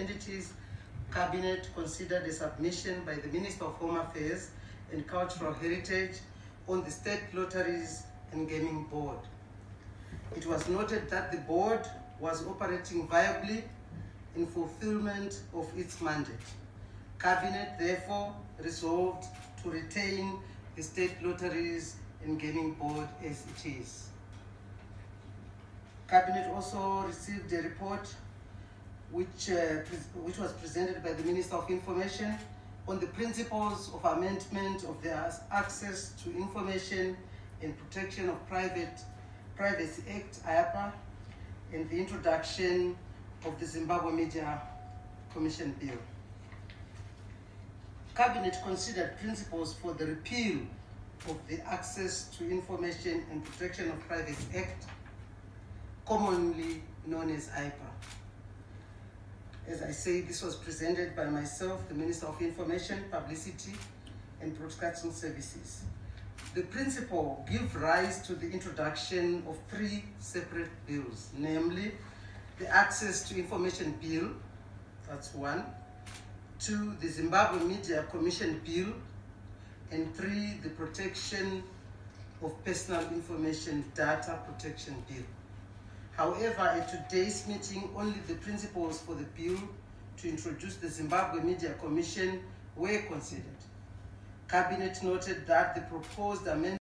entities, Cabinet considered a submission by the Minister of Home Affairs and Cultural Heritage on the State Lotteries and Gaming Board. It was noted that the board was operating viably in fulfillment of its mandate. Cabinet therefore resolved to retain the State Lotteries and Gaming Board as it is. Cabinet also received a report which, uh, which was presented by the Minister of Information on the principles of amendment of the Access to Information and Protection of Private Privacy Act, AIPPA, and the introduction of the Zimbabwe Media Commission Bill. Cabinet considered principles for the repeal of the Access to Information and Protection of Privacy Act, commonly known as AIPPA. As I say, this was presented by myself, the Minister of Information, Publicity and Broadcasting Services. The principle give rise to the introduction of three separate bills, namely the Access to Information Bill, that's one, two, the Zimbabwe Media Commission Bill, and three, the Protection of Personal Information Data Protection Bill. However, at today's meeting, only the principles for the bill to introduce the Zimbabwe Media Commission were considered. Cabinet noted that the proposed amendment